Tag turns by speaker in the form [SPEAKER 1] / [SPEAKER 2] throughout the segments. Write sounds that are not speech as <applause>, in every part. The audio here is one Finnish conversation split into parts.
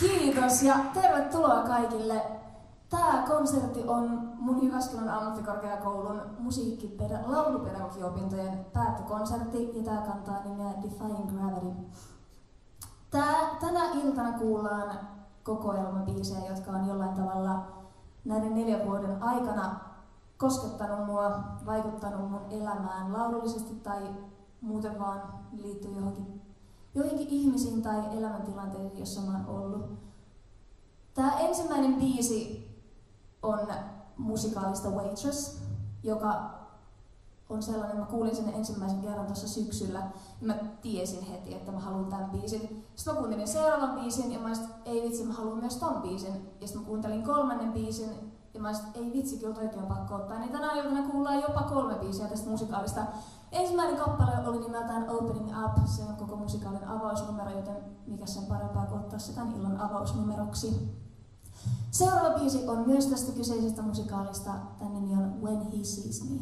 [SPEAKER 1] Kiitos ja tervetuloa kaikille. Tämä konsertti on mun Jyväskylän ammattikorkeakoulun musiikkilaulupedagogiopintojen päättökonsertti ja tämä kantaa nimeä Defying Gravity. Tää, tänä iltana kuullaan kokoelmabiisejä, jotka on jollain tavalla näiden neljän vuoden aikana koskettanut mua, vaikuttanut mun elämään laulullisesti tai muuten vaan liittyy johonkin joihinkin ihmisiin tai elämäntilanteisiin, jossa mä oon ollut. Tämä ensimmäinen biisi on musikaalista Waitress, joka on sellainen, mä kuulin sen ensimmäisen kerran tuossa syksyllä, ja mä tiesin heti, että mä haluan tämän biisin. Sitten mä kuuntelin seuraavan biisin, ja mä sit, ei vitsi, mä haluan myös ton biisin. Ja sitten mä kuuntelin kolmannen biisin, ja mä sit, ei vitsi, kyllä toikin on pakko ottaa. Niin tänä iltana kuullaan jopa kolme biisiä tästä musikaalista Ensimmäinen kappale oli nimeltään Opening Up, se on koko musikaalin avausnumero, joten mikä sen parempaa kuin ottaa se tämän illan avausnumeroksi. Seuraava biisi on myös tästä kyseisestä musikaalista, tämän nimi on When He Sees Me.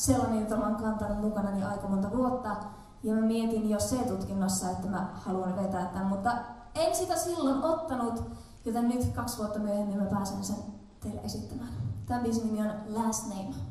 [SPEAKER 1] sellainen, jota olen kantanut mukana niin aika monta vuotta. Ja mä mietin jo se tutkinnossa, että mä haluan vetää tämän, mutta en sitä silloin ottanut, joten nyt kaksi vuotta myöhemmin mä pääsen sen teille esittämään. Tämän biisin nimi on Last Name.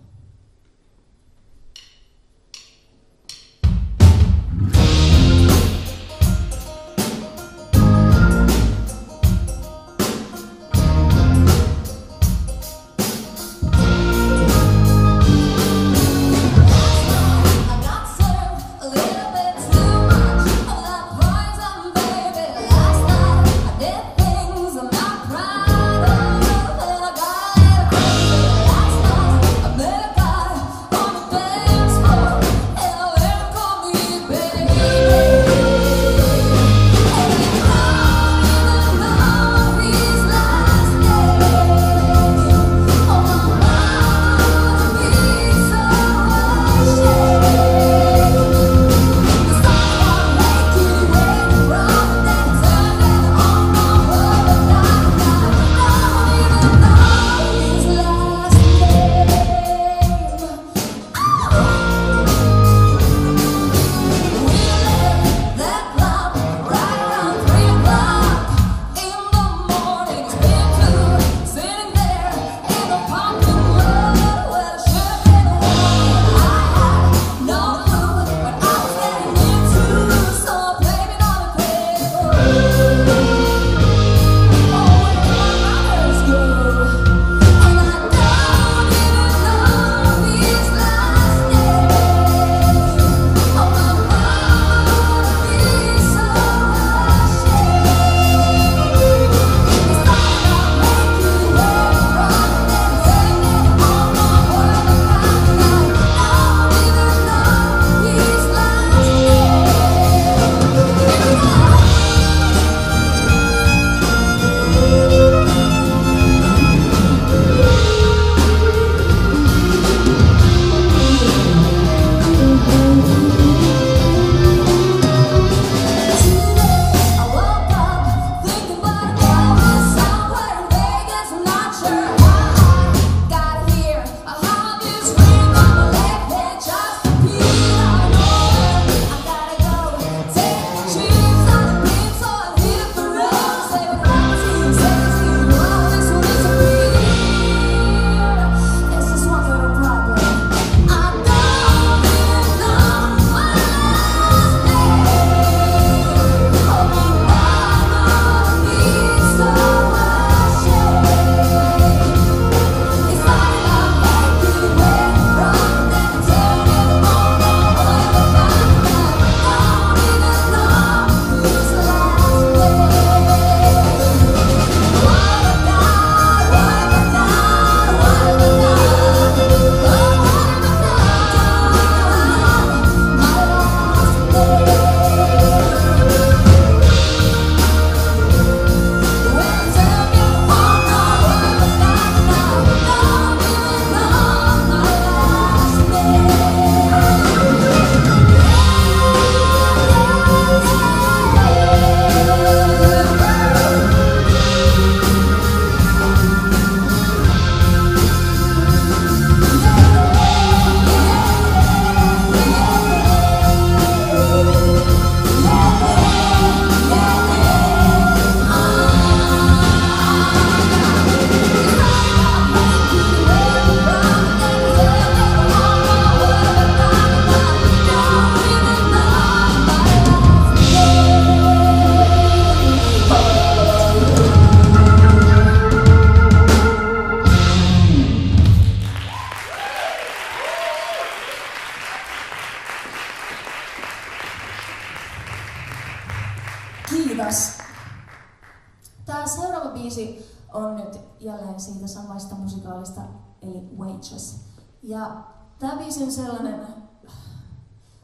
[SPEAKER 1] Tämä seuraava biisi on nyt jälleen siitä samasta musikaalista, eli Waitress. Ja tämä biisi on sellainen,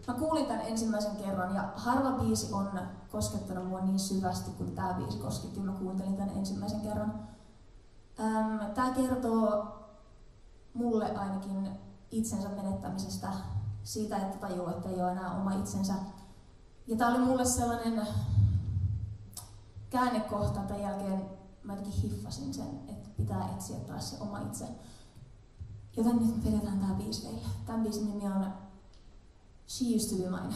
[SPEAKER 1] mä kuulin tämän ensimmäisen kerran ja harva biisi on koskettanut mua niin syvästi kuin tämä biisi kosketti, mä kuuntelin tämän ensimmäisen kerran. Ähm, tämä kertoo mulle ainakin itsensä menettämisestä, siitä, että tajuu, että ei ole enää oma itsensä. Ja tämä oli mulle sellainen käännekohtan tämän jälkeen mä jotenkin hiffasin sen, että pitää etsiä taas se oma itse. Joten nyt me vedetään tämä biisi teille. Tämän biisin nimi on She Used To Be Mine.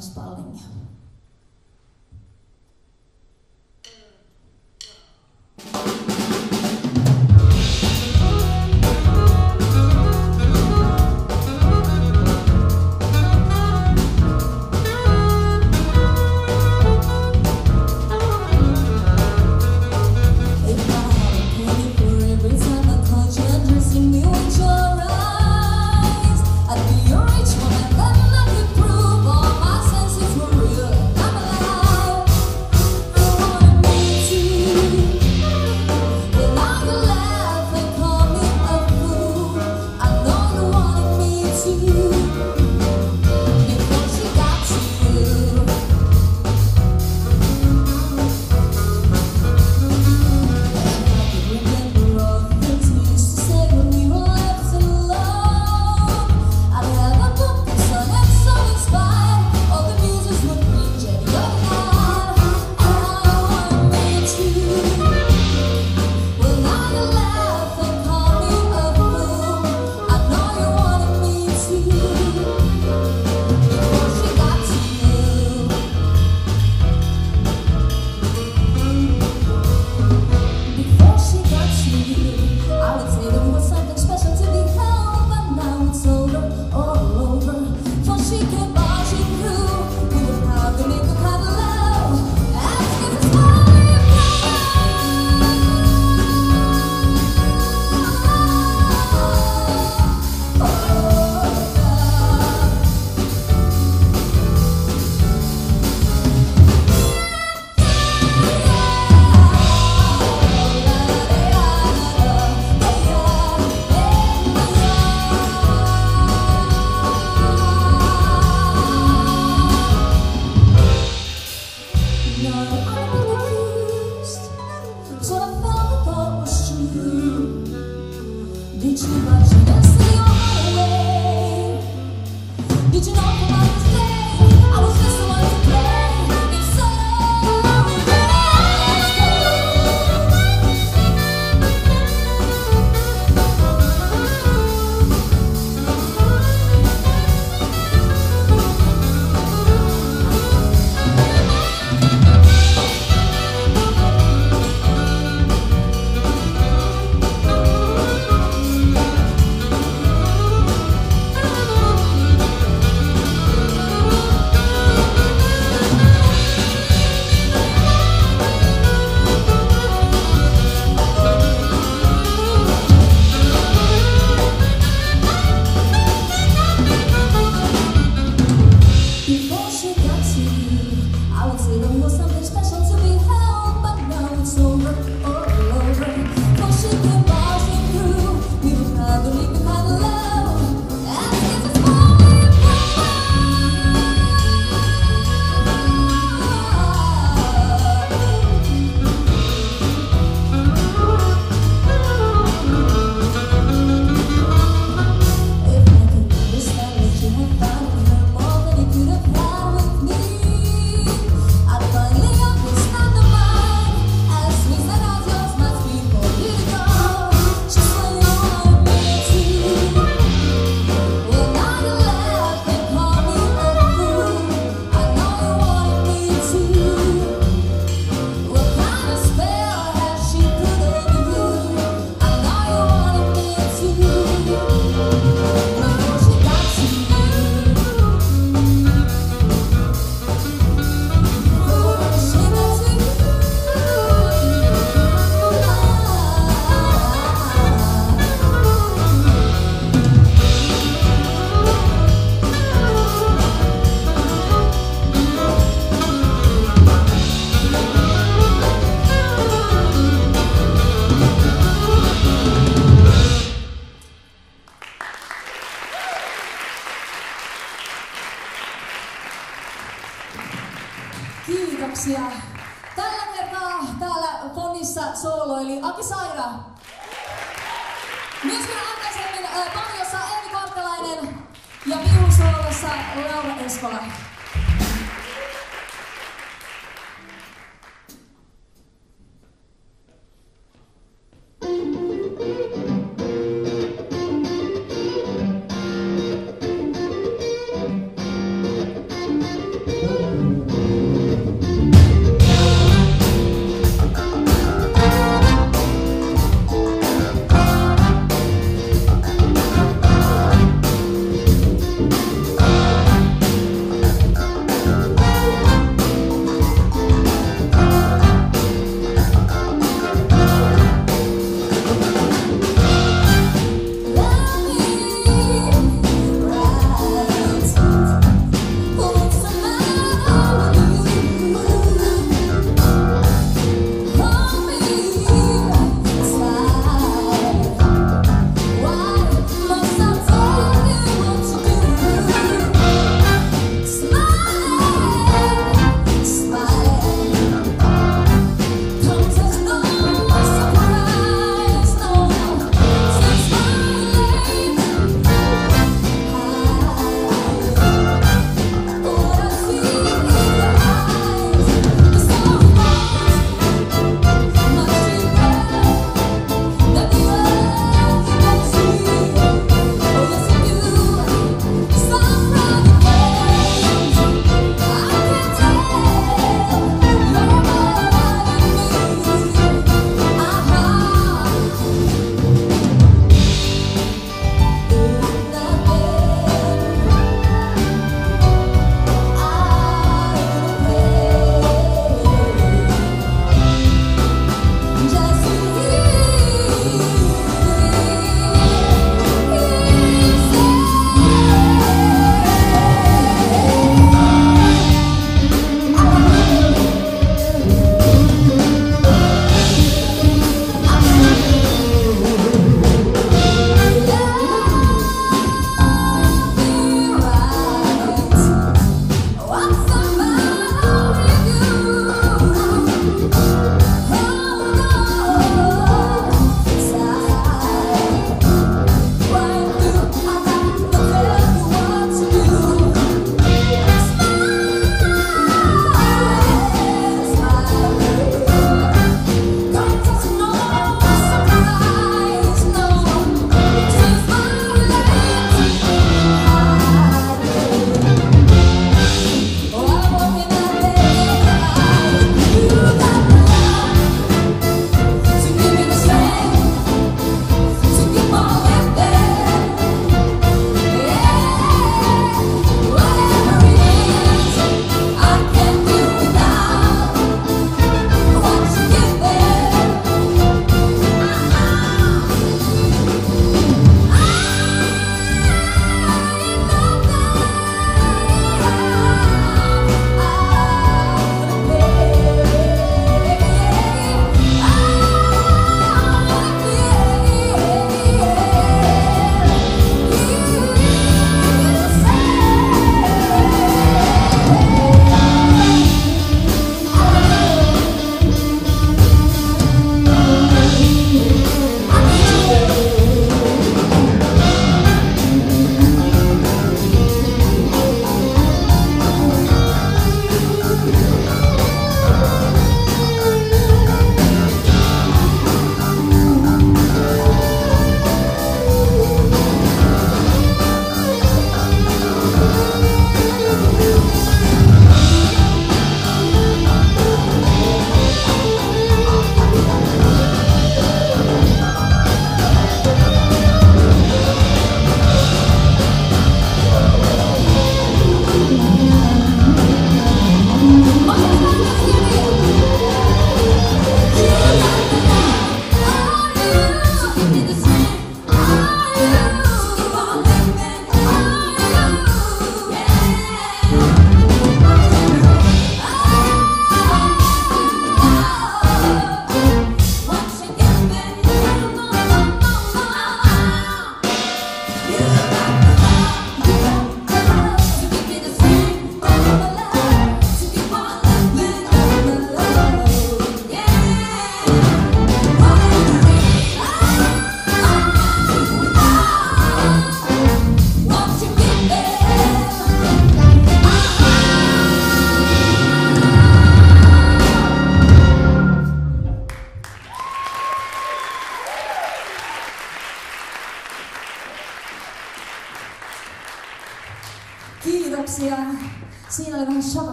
[SPEAKER 1] Spalding.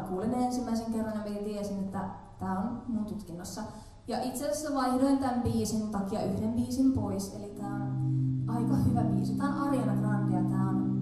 [SPEAKER 1] mä kuulin ensimmäisen kerran ja mä tiesin, että tämä on mun tutkinnossa. Ja itse asiassa vaihdoin tämän biisin takia yhden biisin pois, eli tämä on aika hyvä biisi. Tämä on Ariana Grande ja tämä on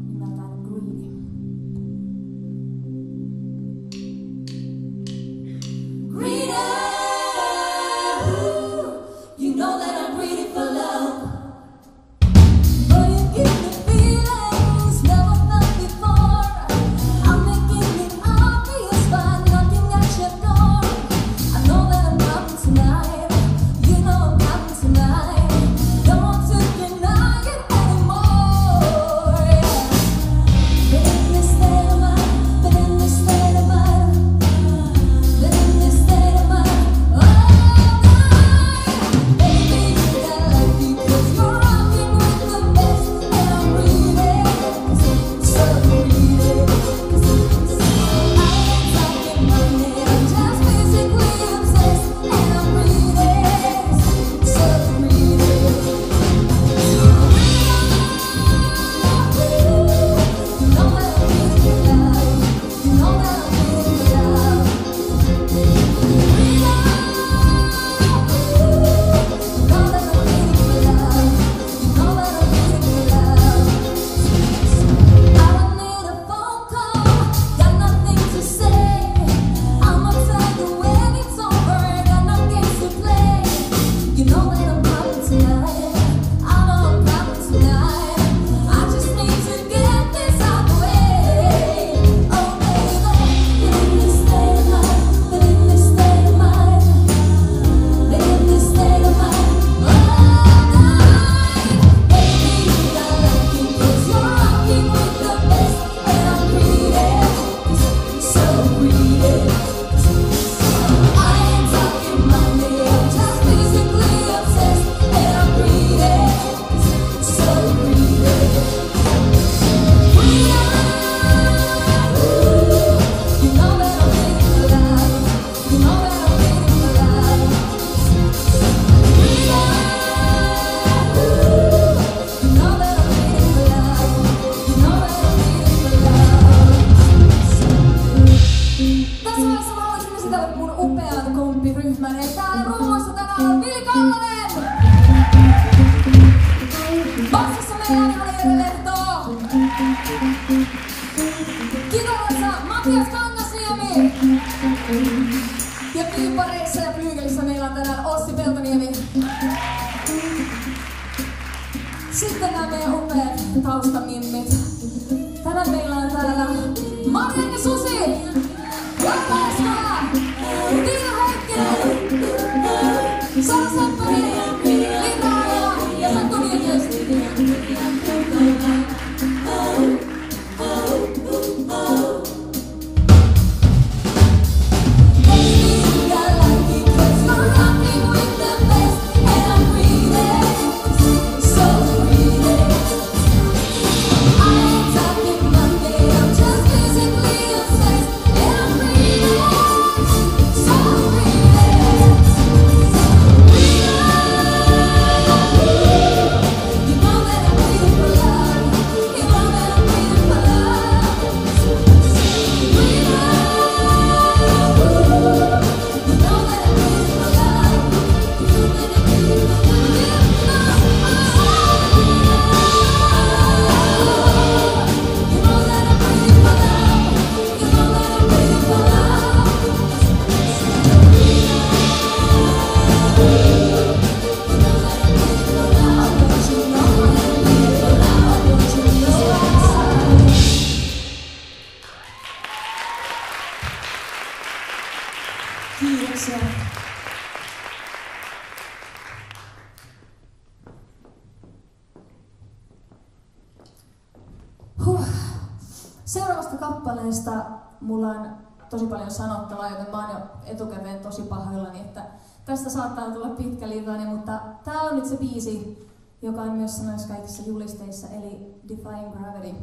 [SPEAKER 1] tästä saattaa tulla pitkä liivani, mutta tämä on nyt se biisi, joka on myös sanoissa kaikissa julisteissa, eli Defying Gravity.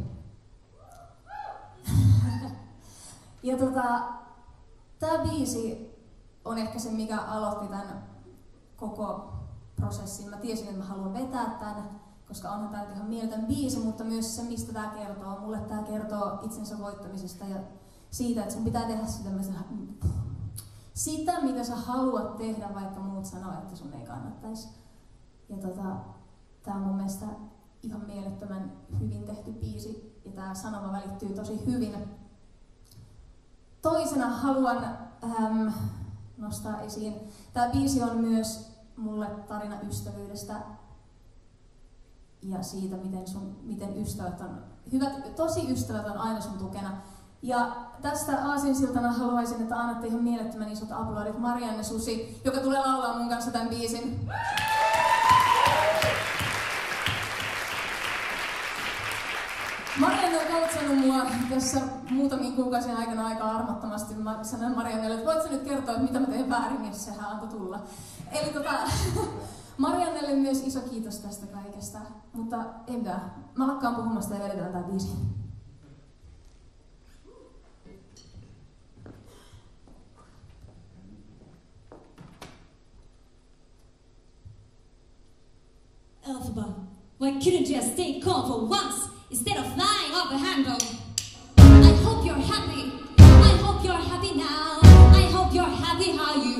[SPEAKER 1] ja tota, tämä biisi on ehkä se, mikä aloitti tämän koko prosessin. Mä tiesin, että mä haluan vetää tämän, koska onhan tämä ihan mieltön biisi, mutta myös se, mistä tämä kertoo. Mulle tämä kertoo itsensä voittamisesta ja siitä, että sun pitää tehdä sitä, sitä mitä sä haluat tehdä, vaikka muut sanoo, että sun ei kannattaisi. Ja tota, tää on mun mielestä ihan mielettömän hyvin tehty biisi ja tää sanoma välittyy tosi hyvin. Toisena haluan äm, nostaa esiin, tää biisi on myös mulle tarina ystävyydestä ja siitä, miten, sun, miten ystävät on, hyvät, tosi ystävät on aina sun tukena. Ja tästä aasinsiltana haluaisin, että annatte ihan mielettömän isot aplodit Marianne Susi, joka tulee laulaa mun kanssa tämän biisin. Marianne on kautsannut mua tässä muutamien kuukausien aikana aika armottomasti. Mä sanoin Mariannelle, että voit nyt kertoa, että mitä mä teen väärin, jos sehän antoi tulla. Eli tota, <laughs> Mariannelle myös iso kiitos tästä kaikesta. Mutta mitään. Mä lakkaan puhumasta ja vedetään tää biisi.
[SPEAKER 2] Elphaba, why couldn't you just stay calm for once instead of flying off the handle? I hope you're happy. I hope you're happy now. I hope you're happy how you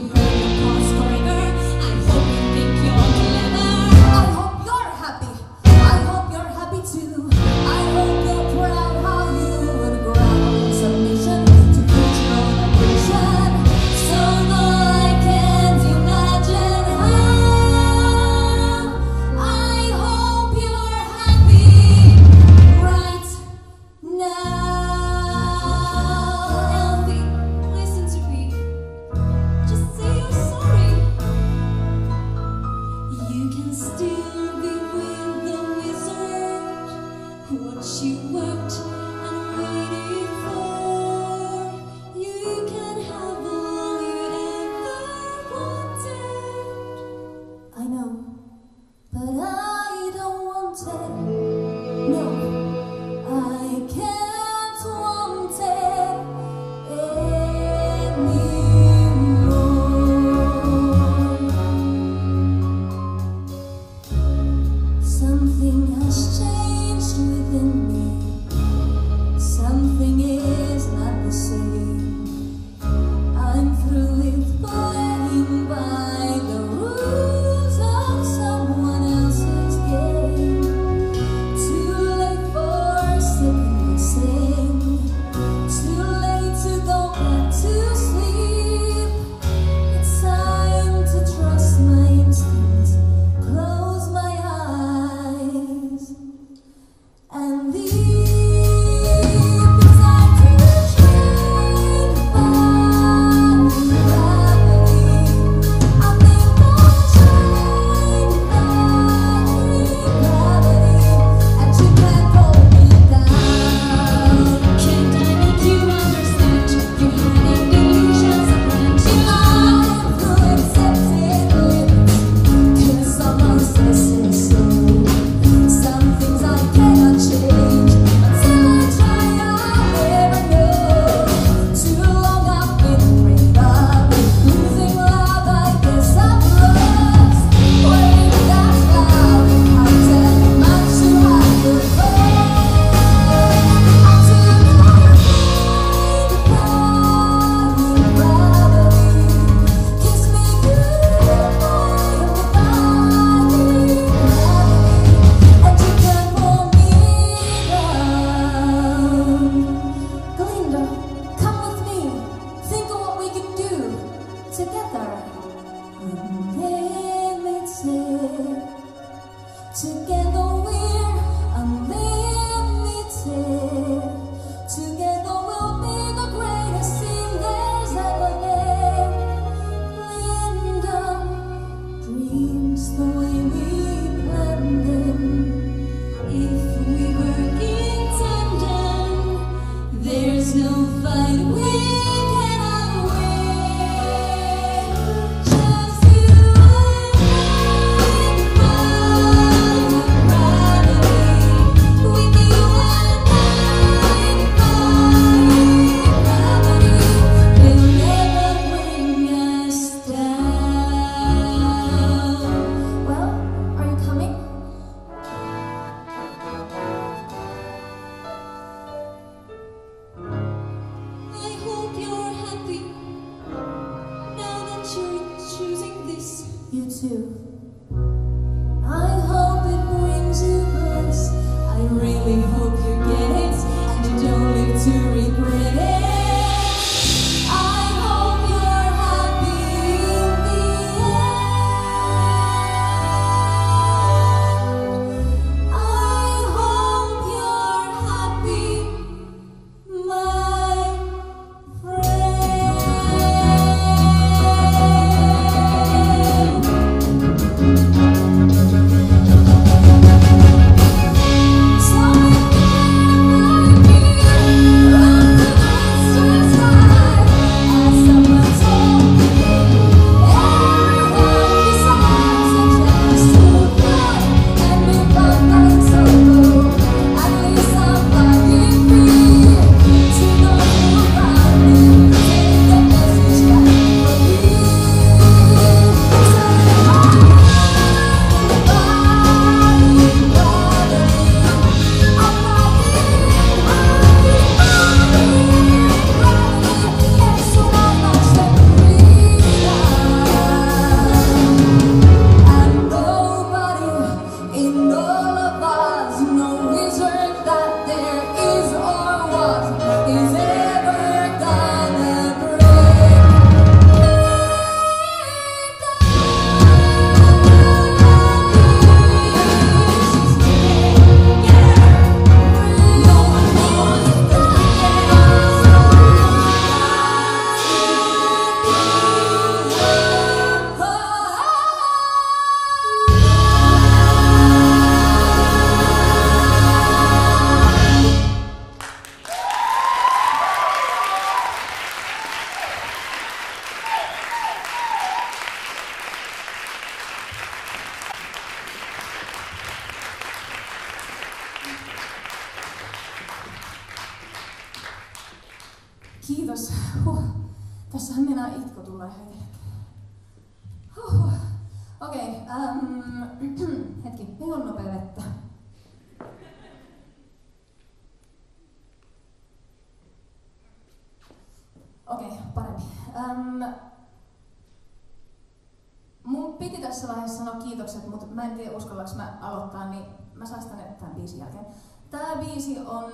[SPEAKER 1] on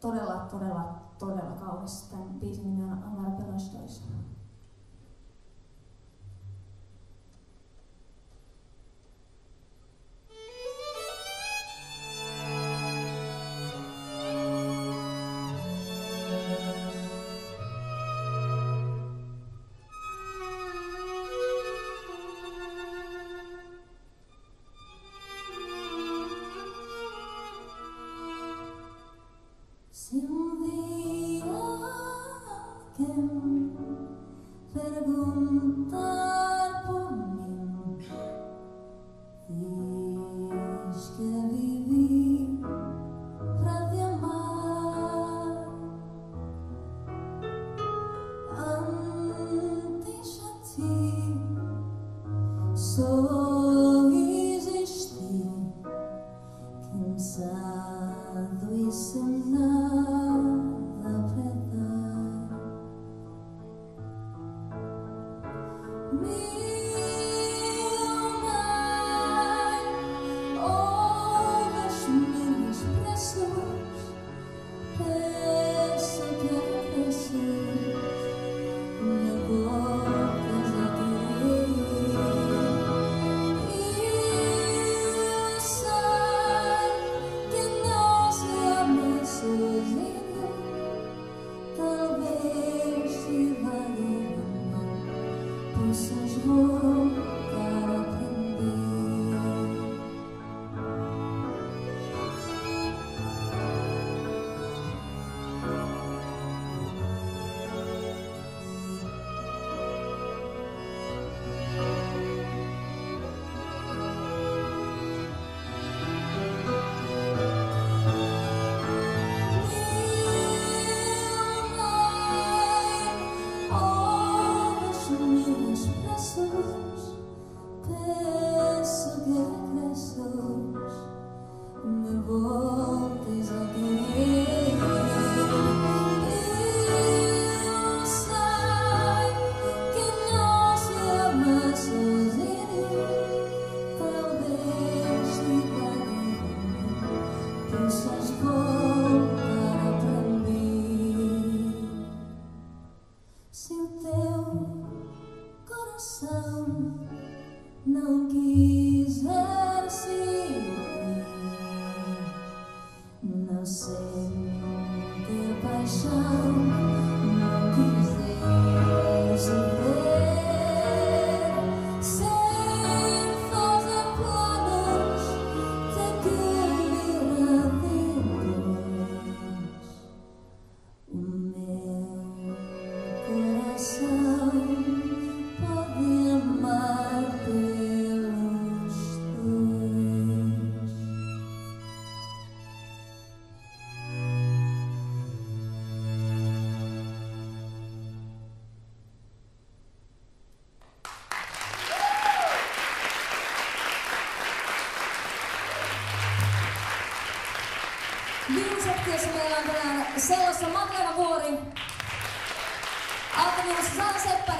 [SPEAKER 1] todella, todella, todella kaunis. Tämän biisin nimi on Amar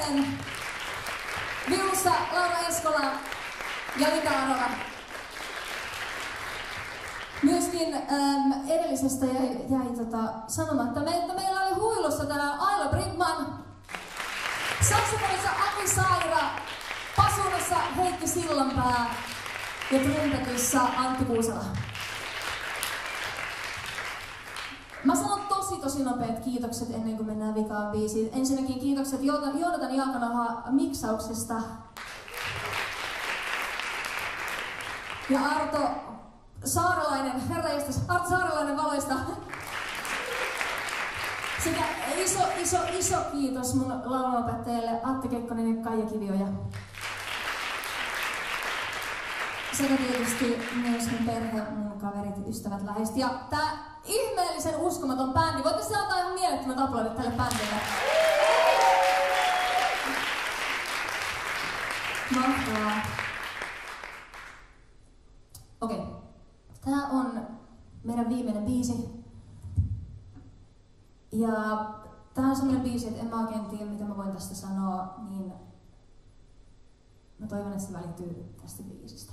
[SPEAKER 1] Seppänen, Viulussa Laura Eskola ja Mika Arola. Myöskin äm, edellisestä jäi, jäi tota, sanomatta, me, että meillä oli huilussa tänään Aila Bridman, saksofonissa Aki Saira, pasunassa Heikki Sillanpää ja trumpetissa Antti Kuusela. Mä sanon tosi nopeat kiitokset ennen kuin mennään vikaan biisiin. Ensinnäkin kiitokset Joonatan Jalkanaha miksauksesta. Ja Arto Saarelainen, herra jästäs, Arto Saarelainen valoista. Sekä iso, iso, iso kiitos mun laulunopettajille Atte Kekkonen ja Kaija Kivioja. Sekä tietysti myös mun perhe, mun kaverit, ystävät, läheiset. Ja tää ihmeellisen uskomaton bändi. Voitte antaa ihan mielettömät aplodit tälle bändille. Mahtavaa. Okei. Okay. Tää on meidän viimeinen biisi. Ja tää on semmonen biisi, että en mä oikein tiedä, mitä mä voin tästä sanoa, niin mä toivon, että se välittyy tästä biisistä.